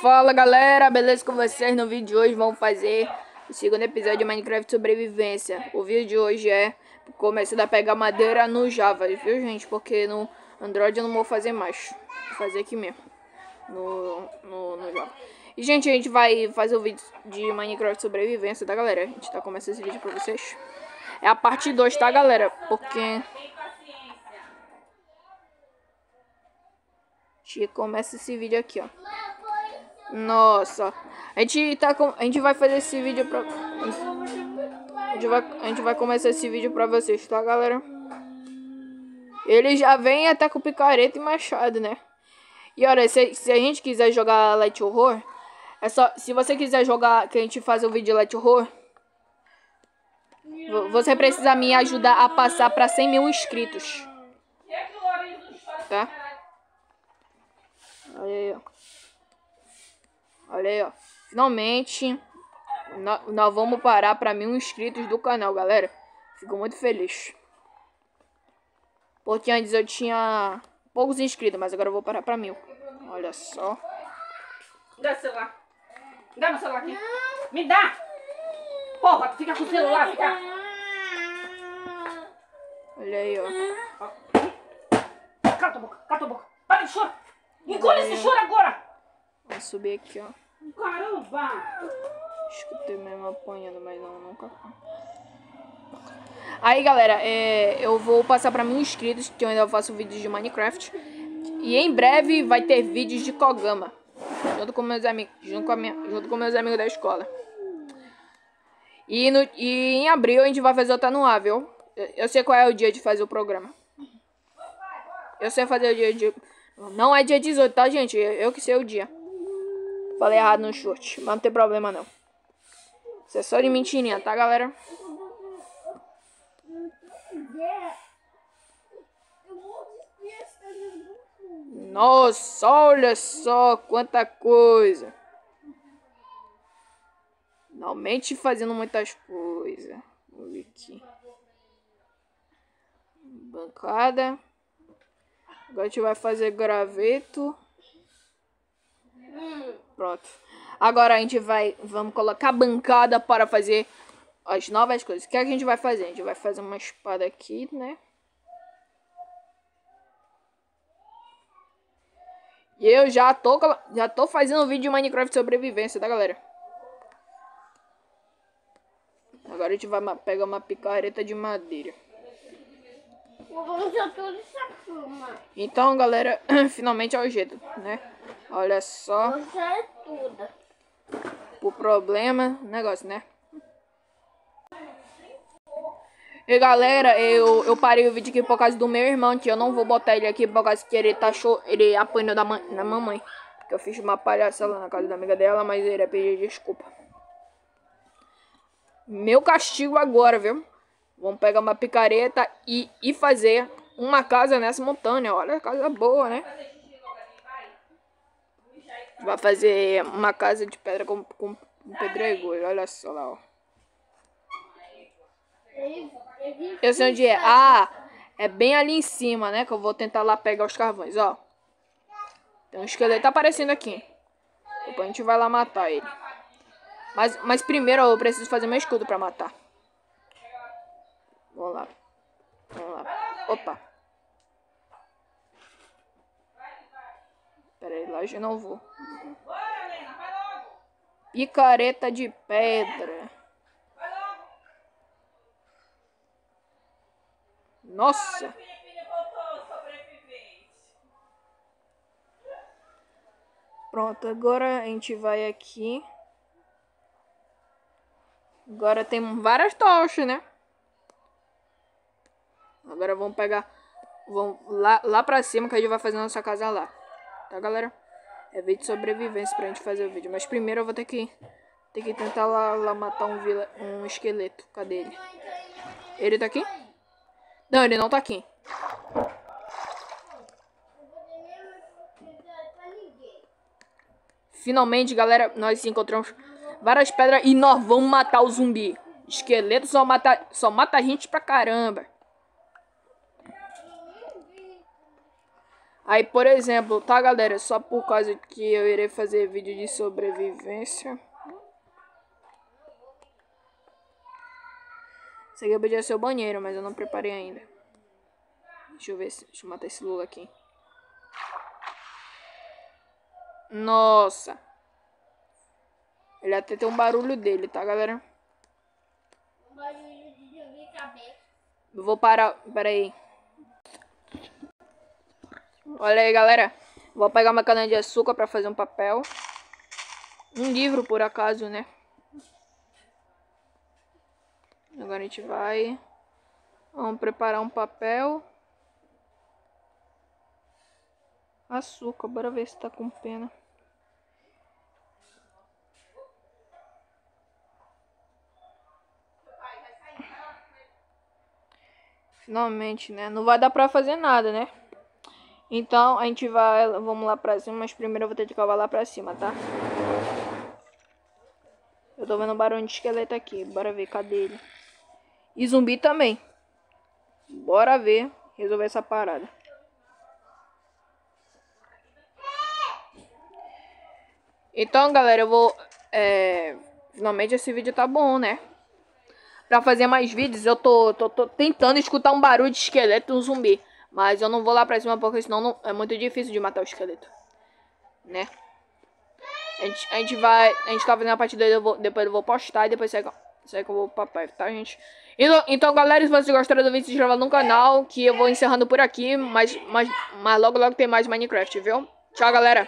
Fala galera, beleza com vocês? No vídeo de hoje vamos fazer o segundo episódio de Minecraft Sobrevivência. O vídeo de hoje é começar a pegar madeira no Java, viu gente? Porque no Android eu não vou fazer mais. Vou fazer aqui mesmo, no, no, no Java. E gente, a gente vai fazer o vídeo de Minecraft Sobrevivência, tá galera? A gente tá começando esse vídeo pra vocês. É a parte 2, tá galera? Porque... A gente começa esse vídeo aqui, ó. Nossa. A gente tá com... A gente vai fazer esse vídeo pra... A gente vai, a gente vai começar esse vídeo pra vocês, tá, galera? Ele já vem até com picareta e machado, né? E olha, se, se a gente quiser jogar Light Horror... É só... Se você quiser jogar... Que a gente faz o vídeo de Light Horror... Você precisa me ajudar a passar pra 100 mil inscritos. Tá? Olha aí, ó. Olha aí, ó. Finalmente, nós, nós vamos parar para mil inscritos do canal, galera. Fico muito feliz. Porque antes eu tinha poucos inscritos, mas agora eu vou parar para mil. Olha só. Dá o celular. Dá meu celular aqui. Me dá! Porra, tu fica com o celular, fica... Olha aí, ó. Cala tua boca, cala tua boca. Para de chorar. Engole esse choro agora. Vamos subir aqui, ó. Caramba! Escutei mesmo apanhando, mas não, nunca. Aí, galera, é, eu vou passar pra mil inscritos, que eu ainda faço vídeos de Minecraft. E em breve vai ter vídeos de Kogama. Junto com meus amigos, junto com, minha, junto com meus amigos da escola. E, no, e em abril a gente vai fazer outra no ar, viu? Eu, eu sei qual é o dia de fazer o programa. Eu sei fazer o dia de... Não é dia 18, tá, gente? Eu, eu que sei o dia. Falei errado no chute, mas não tem problema não. Isso é só de mentirinha, tá, galera? Nossa, olha só quanta coisa. Finalmente fazendo muitas coisas. Vamos ver aqui. Bancada. Agora a gente vai fazer graveto. Pronto. Agora a gente vai, vamos colocar bancada para fazer as novas coisas. O que, é que a gente vai fazer? A gente vai fazer uma espada aqui, né? E eu já tô, já tô fazendo um vídeo de Minecraft sobrevivência, tá, galera? Agora a gente vai pegar uma picareta de madeira. Então, galera, finalmente é o jeito, né? Olha só. é tudo. O problema, negócio, né? E galera, eu, eu parei o vídeo aqui por causa do meu irmão, que eu não vou botar ele aqui por causa que ele tá show, ele apanhou da, da mamãe. Que eu fiz uma palhaça lá na casa da amiga dela, mas ele ia pedir desculpa. Meu castigo agora, viu? Vamos pegar uma picareta e, e fazer uma casa nessa montanha. Olha, casa boa, né? Vai fazer uma casa de pedra com, com, pedregulho. Olha só lá, ó. Eu sei onde é. Ah, é bem ali em cima, né? Que eu vou tentar lá pegar os carvões, ó. Tem um esqueleto aparecendo aqui. Depois a gente vai lá matar ele. Mas, mas primeiro eu preciso fazer meu escudo pra matar. Vamos lá. Vamos lá. Opa. Pera aí, lá eu não vou. Picareta de pedra. Nossa. Pronto, agora a gente vai aqui. Agora tem várias tochas, né? Agora vamos pegar... Vamos lá, lá pra cima que a gente vai fazer nossa casa lá. Tá, galera? É vídeo de sobrevivência pra gente fazer o vídeo. Mas primeiro eu vou ter que... Ter que tentar lá, lá matar um, vila, um esqueleto. Cadê ele? Ele tá aqui? Não, ele não tá aqui. Finalmente, galera, nós encontramos várias pedras e nós vamos matar o zumbi. Esqueleto só mata, só mata a gente pra caramba. Aí, por exemplo, tá, galera? Só por causa que eu irei fazer vídeo de sobrevivência. Esse aqui podia ser o banheiro, mas eu não preparei ainda. Deixa eu ver se... Deixa eu matar esse Lula aqui. Nossa. Ele até tem um barulho dele, tá, galera? Um barulho de cabeça. Eu vou parar... Pera aí. Olha aí, galera. Vou pegar uma cana de açúcar pra fazer um papel. Um livro, por acaso, né? Agora a gente vai... Vamos preparar um papel. Açúcar, bora ver se tá com pena. Finalmente, né? Não vai dar pra fazer nada, né? Então, a gente vai... Vamos lá pra cima, mas primeiro eu vou ter que cavar lá pra cima, tá? Eu tô vendo um barulho de esqueleto aqui. Bora ver, cadê ele? E zumbi também. Bora ver, resolver essa parada. Então, galera, eu vou... É... Finalmente esse vídeo tá bom, né? Pra fazer mais vídeos, eu tô, tô, tô tentando escutar um barulho de esqueleto e um zumbi. Mas eu não vou lá pra cima porque senão não, é muito difícil de matar o esqueleto. Né? A gente, a gente vai... A gente tá fazendo a partida, eu vou, depois eu vou postar e depois segue, segue eu vou pra perto, tá, gente? Então, então, galera, se vocês gostaram do vídeo, se inscreva no canal, que eu vou encerrando por aqui. Mas, mas, mas logo, logo tem mais Minecraft, viu? Tchau, galera!